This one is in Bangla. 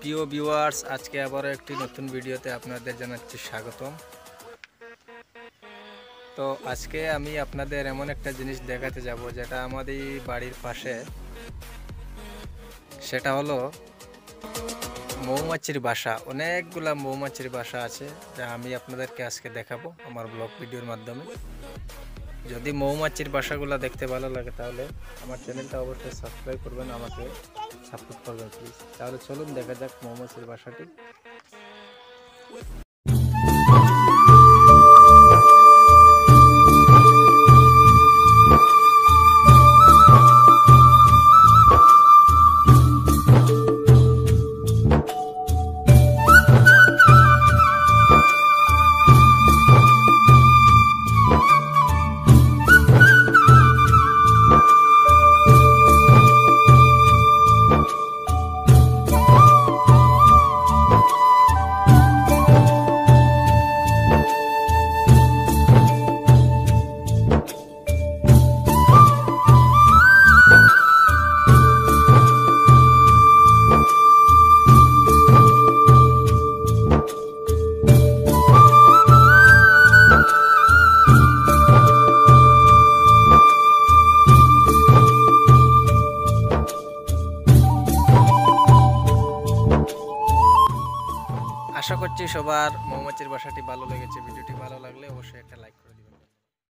প্রিয় ভিউয়ার্স আজকে আবারও একটি নতুন ভিডিওতে আপনাদের জানাচ্ছি স্বাগতম। তো আজকে আমি আপনাদের এমন একটা জিনিস দেখাতে যাব যেটা আমাদের বাড়ির পাশে। সেটা হলো মৌমাছির বাসা। অনেকগুলা মৌমাছির বাসা আছে যা আমি আপনাদেরকে আজকে দেখাবো আমার ব্লগ ভিডিওর মাধ্যমে। যদি মৌমাছির বাসাগুলো দেখতে ভালো লাগে তাহলে আমার চ্যানেলটা অবশ্যই সাবস্ক্রাইব করবেন আমাকে। সাপোর্ট করবেন প্লিজ তাহলে চলুন দেখা যাক মৌমাছির বাসাটি। আশা করছি সবার মৌমাছির বাসাটি ভালো লেগেছে, ভিডিওটি ভালো লাগলে অবশ্যই একটা লাইক করে দিন